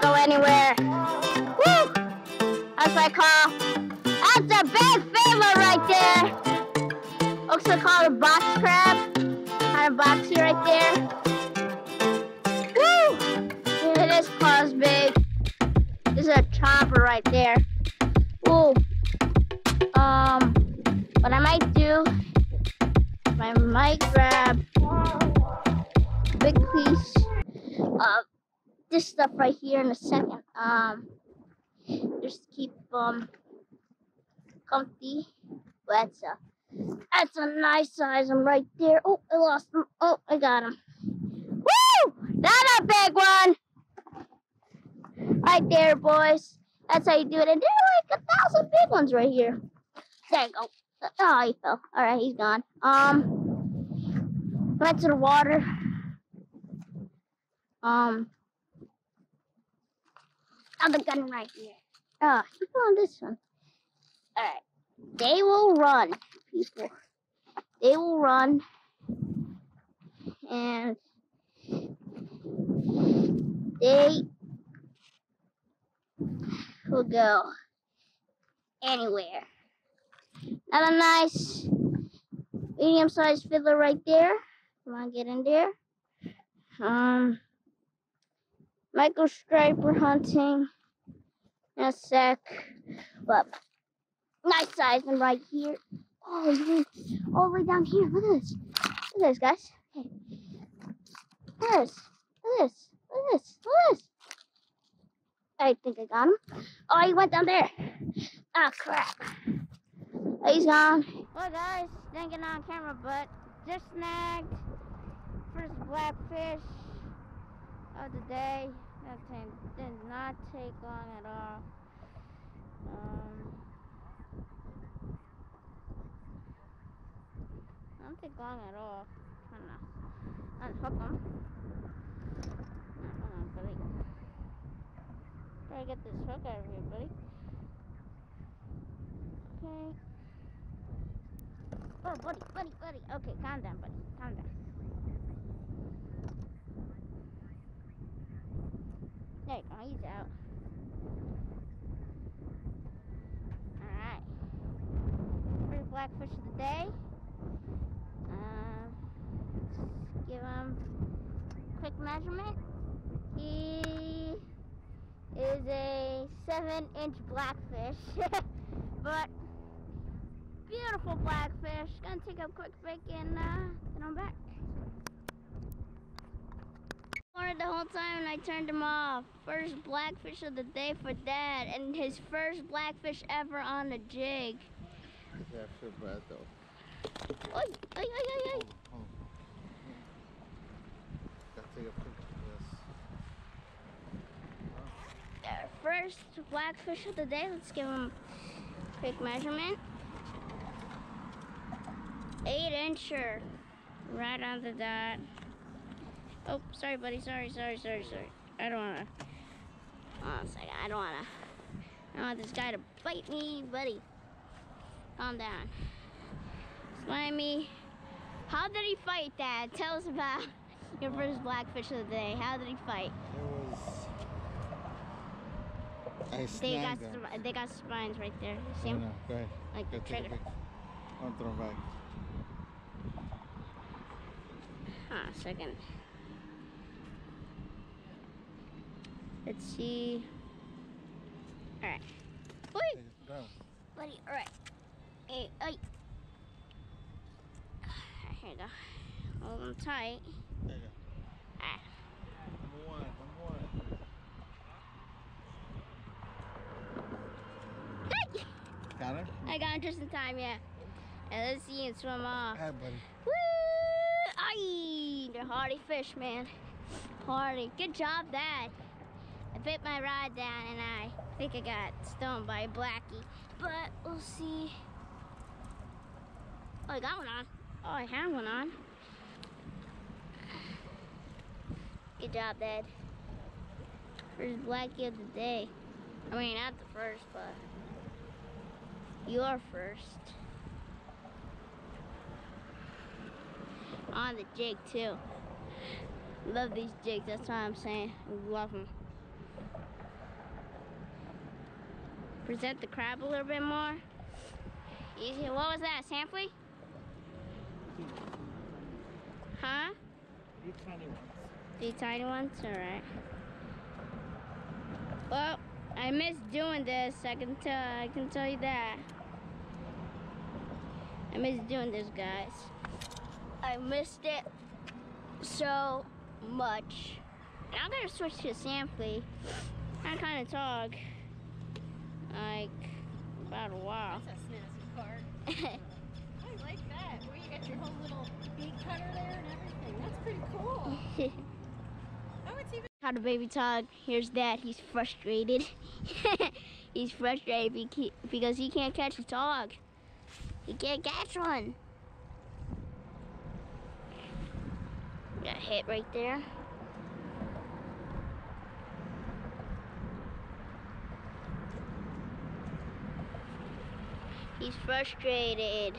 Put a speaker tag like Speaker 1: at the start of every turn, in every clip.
Speaker 1: go anywhere. Woo! That's what I call. That's a big favor right there. Also called a box crab. Kind of boxy right there. Woo! Yeah, this claw's big. This is a chopper right there. Woo! Um, what I might do, I might grab a big piece of this stuff right here in a second. Um, just keep um comfy. But that's a that's a nice size. I'm right there. Oh, I lost him. Oh, I got him. Woo! That's a big one. Right there, boys. That's how you do it. And there are like a thousand big ones right here. There you go. Oh, he fell. All right, he's gone. Um, went to the water. Um, other gun right here. Oh, he found this one. All right. They will run, people. They will run, and they will go anywhere. Not a nice medium-sized fiddler right there. Come on, get in there. Um, Michael Striper hunting in a sec. But nice size right here. Oh, went all the way down here. Look at this. Look at this, guys. Okay. Look at this. Look at this. Look at this. Look at this. I think I got him. Oh, he went down there. Ah, crap. Oh, he's gone. Well, guys, didn't get on camera, but just snagged first blackfish of the day. That thing did not take long at all. Um, don't take long at all. I Trying to unhook them. Hold on, buddy. To get this hook out of here, buddy. Okay. Oh, buddy, buddy, buddy. Okay, calm down, buddy. Calm down. He's out. Alright. First blackfish of the day. Just give him quick measurement. He is a 7 inch blackfish. but beautiful blackfish. Gonna take a quick break and uh, then I'm back. Wanted the whole time and I turned him off. First blackfish of the day for Dad, and his first blackfish ever on the jig.
Speaker 2: Yeah, feel bad though.
Speaker 1: Oi, oi, oi, oi, oi.
Speaker 2: Oh, oh. Gotta take a picture of this.
Speaker 1: Our first blackfish of the day. Let's give him a quick measurement. Eight incher. Right on the dot. Oh, sorry, buddy. Sorry, sorry, sorry, sorry. I don't wanna. Hold on a second. I don't wanna. I don't want this guy to bite me, buddy. Calm down. Slimy. How did he fight, Dad? Tell us about your first blackfish of the day. How did he fight?
Speaker 2: It was. I
Speaker 1: They got
Speaker 2: them.
Speaker 1: they got spines right there. See
Speaker 2: I
Speaker 1: 'em?
Speaker 2: know. Go ahead.
Speaker 1: Like
Speaker 2: Go
Speaker 1: the trigger.
Speaker 2: I'll throw 'em back.
Speaker 1: Ah, a second. Let's see. Alright. Wait,
Speaker 2: Take
Speaker 1: buddy, alright. Hey, hey. Here you go. Hold them tight.
Speaker 2: There you go.
Speaker 1: Ah.
Speaker 2: Number one. Number one.
Speaker 1: Hey!
Speaker 2: Got?
Speaker 1: I got him just in time, yeah. And let's see him swim off.
Speaker 2: Hi, buddy.
Speaker 1: Woo! Aye! They're hardy fish, man. Hardy. Good job, Dad. Bit my rod down and I think I got stoned by blackie. But we'll see. Oh, I got one on. Oh, I have one on. Good job, Dad. First blackie of the day. I mean, not the first, but your first. on the jig too. Love these jigs, that's what I'm saying. Love them. Present the crab a little bit more. Easy. What was that, Sampley? Huh?
Speaker 2: These tiny ones.
Speaker 1: The tiny ones? Alright. Well, I miss doing this. I can tell I can tell you that. I miss doing this guys. I missed it so much. And I'm gonna switch to Sampley. I kinda talk. Like about a while.
Speaker 3: That's a snazzy card. I like that. Where you got your whole little bead cutter there and everything. That's pretty cool. Oh, it's even.
Speaker 1: How the baby talk. Here's dad. He's frustrated. He's frustrated because he can't catch a dog. He can't catch one. Got hit right there. He's frustrated.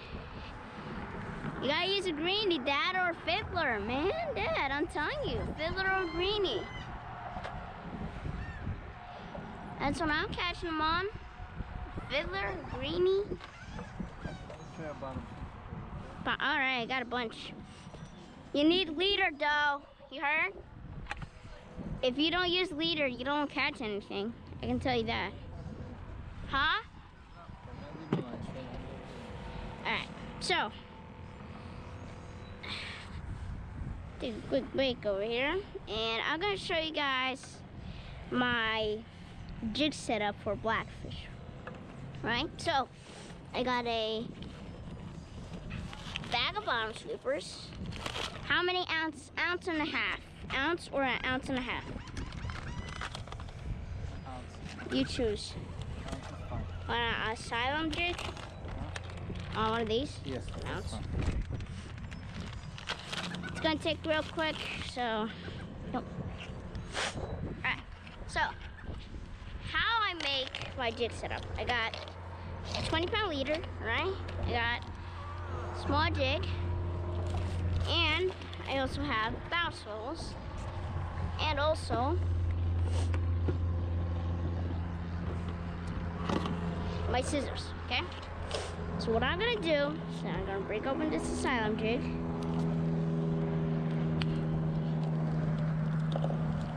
Speaker 1: You gotta use a greenie, Dad, or a fiddler. Man, Dad, I'm telling you, fiddler or greenie. That's what I'm catching them on. Fiddler, greenie. But all right, I got a bunch. You need leader, though. You heard? If you don't use leader, you don't catch anything. I can tell you that. Huh?
Speaker 2: On.
Speaker 1: All right. So, take a quick break over here, and I'm gonna show you guys my jig setup for blackfish. Right. So, I got a bag of bottom scoopers. How many ounce? Ounce and a half. Ounce or an ounce and a half?
Speaker 2: Ounce.
Speaker 1: You choose.
Speaker 2: Ounce.
Speaker 1: On an asylum jig? On one of these?
Speaker 2: Yes,
Speaker 1: Ounce.
Speaker 2: that's fine.
Speaker 1: It's gonna take real quick, so. Nope. Alright, so how I make my jig setup. I got a 20 pound leader, right? I got small jig, and I also have bow and also my scissors, okay? So what I'm gonna do is I'm gonna break open this asylum jig.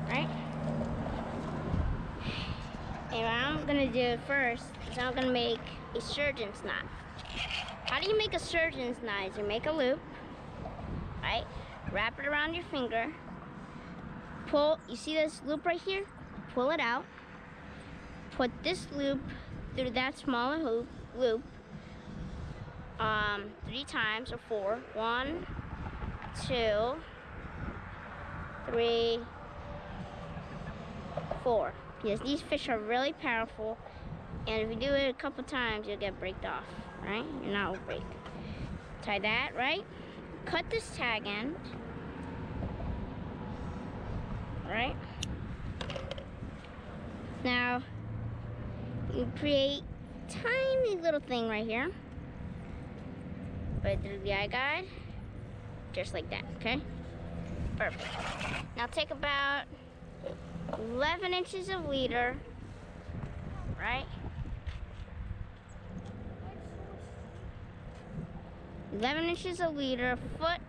Speaker 1: Right? And what I'm gonna do first is I'm gonna make a surgeon's knot. How do you make a surgeon's knot? Is you make a loop, right? Wrap it around your finger. Pull, you see this loop right here? Pull it out. Put this loop through that smaller hoop, loop um, three times or four. One, two, three, four. Because these fish are really powerful, and if you do it a couple times, you'll get breaked off, right? Your knot will break. Tie that, right? Cut this tag end, right? Now, you create tiny little thing right here. Put it through the eye guide, just like that, okay? Perfect. Now take about 11 inches of leader, right? 11 inches of leader, foot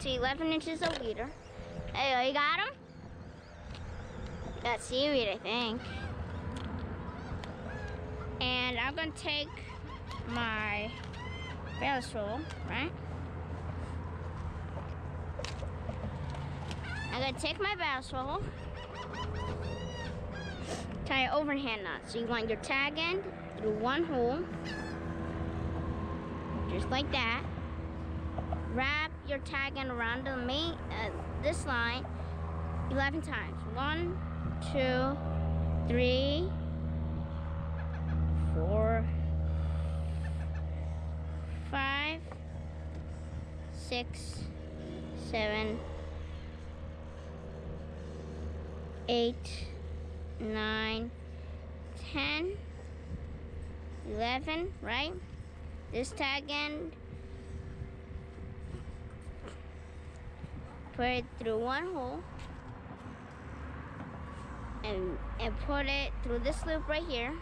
Speaker 1: to 11 inches of leader. Hey, oh, you got him? Got seaweed, I think. And I'm gonna take my barrel roll, right? I'm gonna take my barrel roll, tie an overhand knot. So you want your tag end through one hole, just like that. Wrap your tag end around the main, uh, this line 11 times. One, two, three, four, five, six, seven, eight, nine, ten, eleven, right? This tag end, put it through one hole and and put it through this loop right here.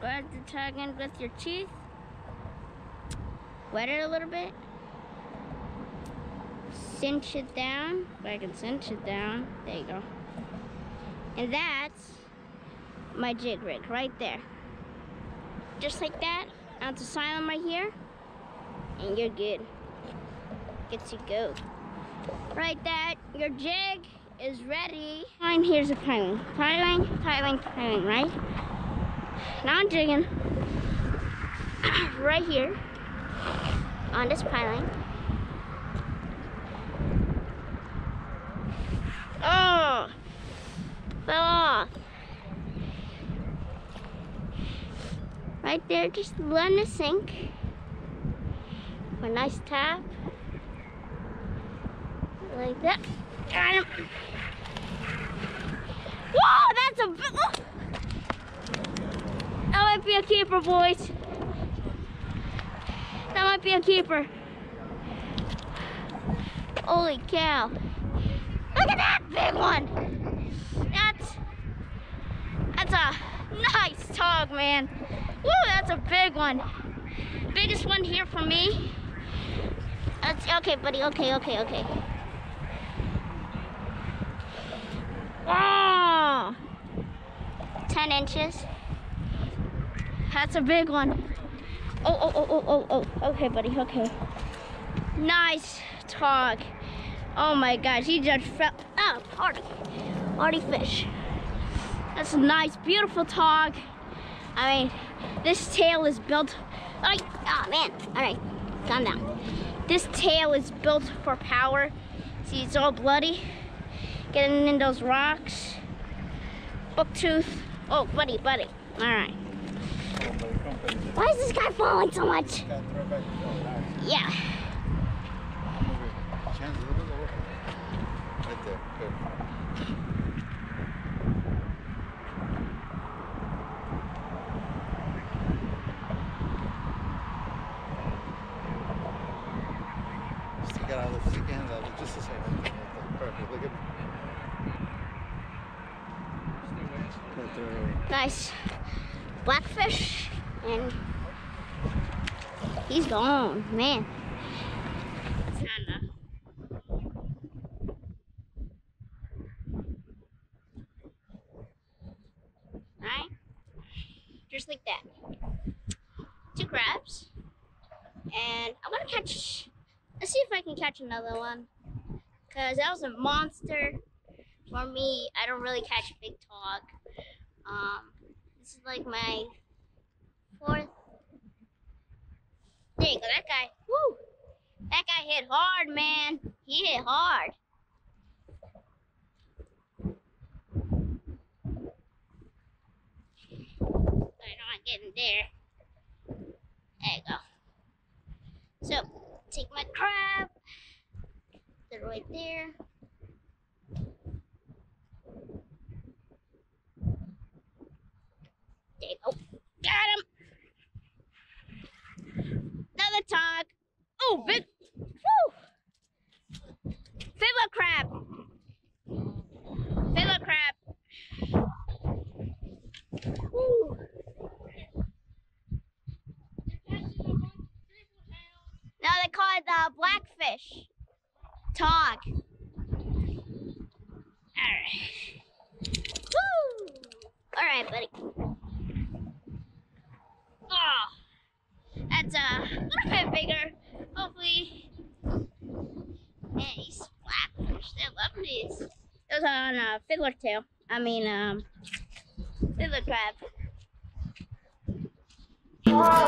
Speaker 1: grab the tag end with your teeth. Wet it a little bit. Cinch it down. If I can cinch it down. There you go. And that's my jig rig right there. Just like that. Onto silent right here. And you're good. Get to go. Right that. Your jig is ready. Fine, here's a piling. Piling, piling, piling, right? Now I'm jigging right here on this piling. Oh, fell off. Right there, just letting it sink. For A nice tap. Like that. Got him. Whoa, that's a. Oh. That might be a keeper, boys. Be a keeper. Holy cow. Look at that big one. That's that's a nice tog, man. Woo, that's a big one. Biggest one here for me. That's okay, buddy. Okay, okay, okay. Oh, 10 inches. That's a big one. Oh, oh, oh, oh, oh, oh. Okay, buddy. Okay. Nice tog. Oh my gosh, he just fell. Oh, party. Party fish. That's a nice, beautiful tog. I mean, this tail is built. Oh, oh man. All right, calm down. This tail is built for power. See, it's all bloody. Getting in those rocks. Book tooth. Oh, buddy, buddy. All right. Why is this guy falling so much? Yeah.
Speaker 2: Chance a little bit lower. Right there. Good. Stick it out, stick hand out just a second. Perfect. Look at
Speaker 1: Nice blackfish, and he's gone, man. Just like that. Two crabs. And I'm gonna catch, let's see if I can catch another one. Cause that was a monster. For me, I don't really catch big tog. Um, this is like my fourth. Go, that guy. Woo! That guy hit hard, man. He hit hard. I know I'm getting there. There you go. So, take my crab. Put it right there. There you go. Got tog. Oh, big. Woo. Fiddler crab. Fiddler crab. Woo. Now they call it the blackfish. Tog. Alright. Woo. Alright, buddy. Oh, that's uh, a little bit bigger. Hopefully, man, these blackfish, they love these. It was on a fiddler tail. I mean, um, fiddler crab. Measure